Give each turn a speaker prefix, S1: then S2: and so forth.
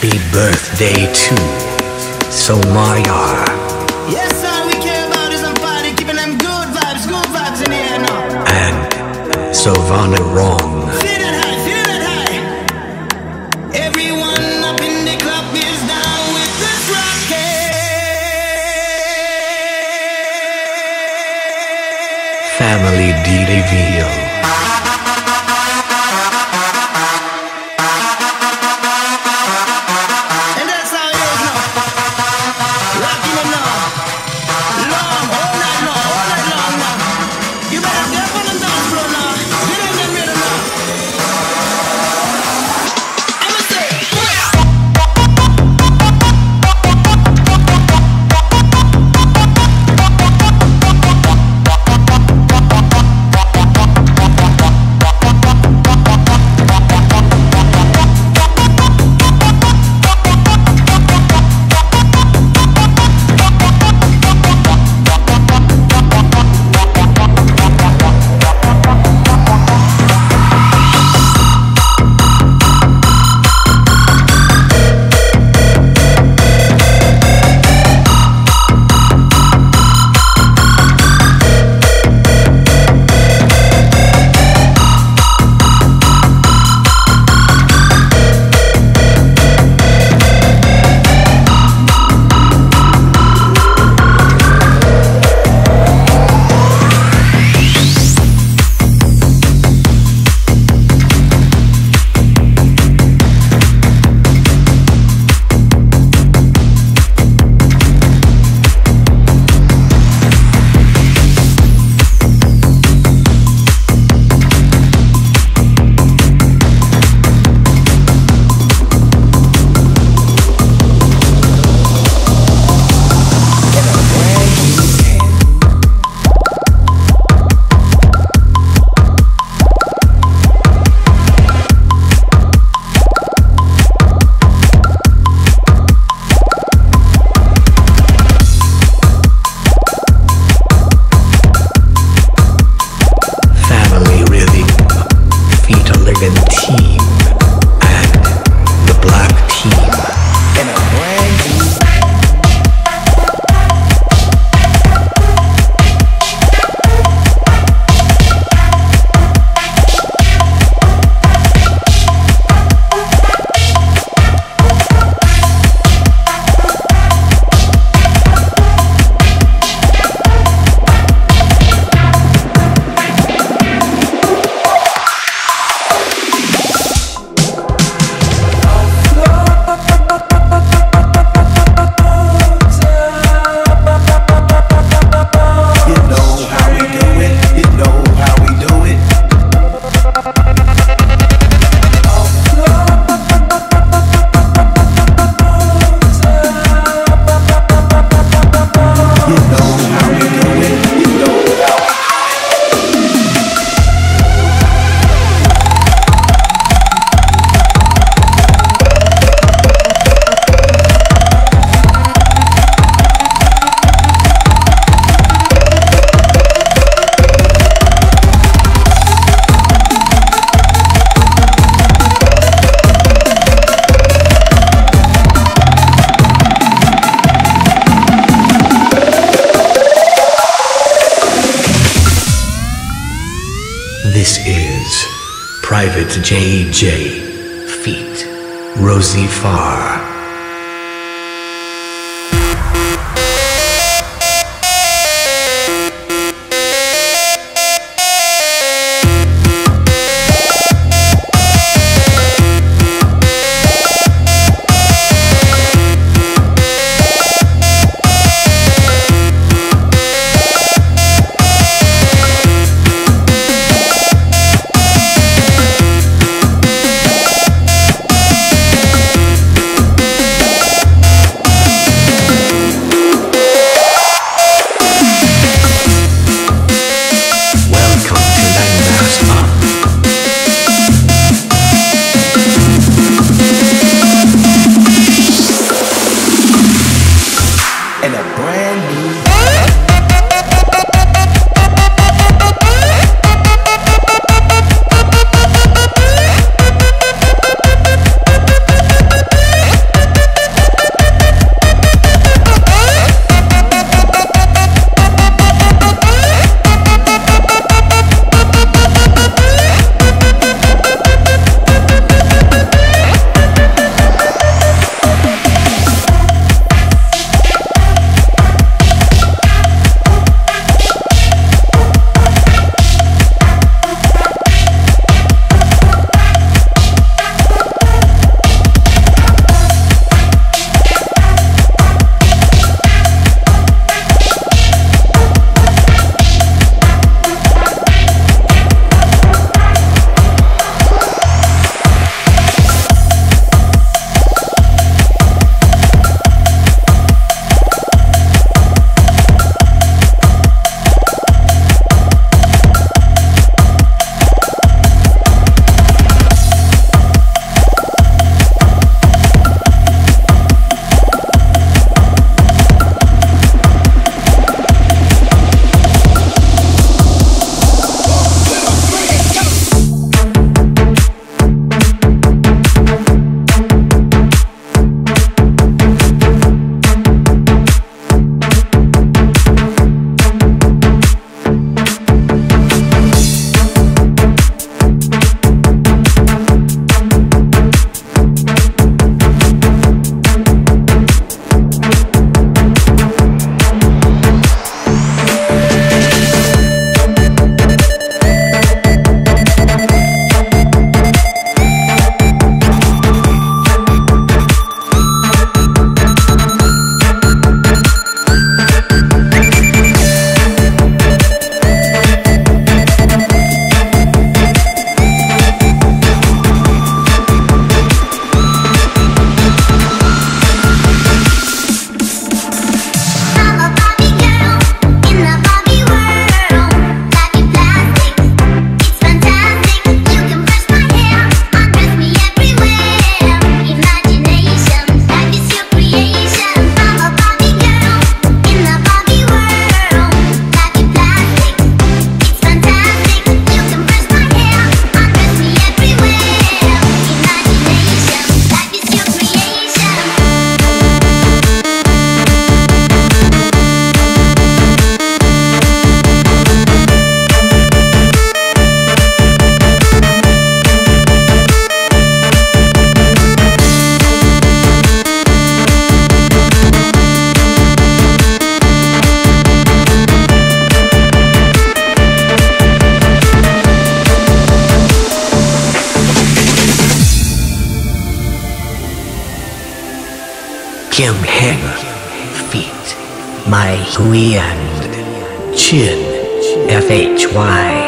S1: Happy birthday to Somayar.
S2: Yes, all we care about is a party, keeping them good vibes, good vibes in the air now.
S1: And Sovana Wrong.
S2: Feel that high, feel that high. Everyone up in the club is down with this rocket.
S1: Family DDVO. JJ. Feet. Rosie Farr. Kim Heng. Feet. My Hui and Chin. F H Y.